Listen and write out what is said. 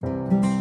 you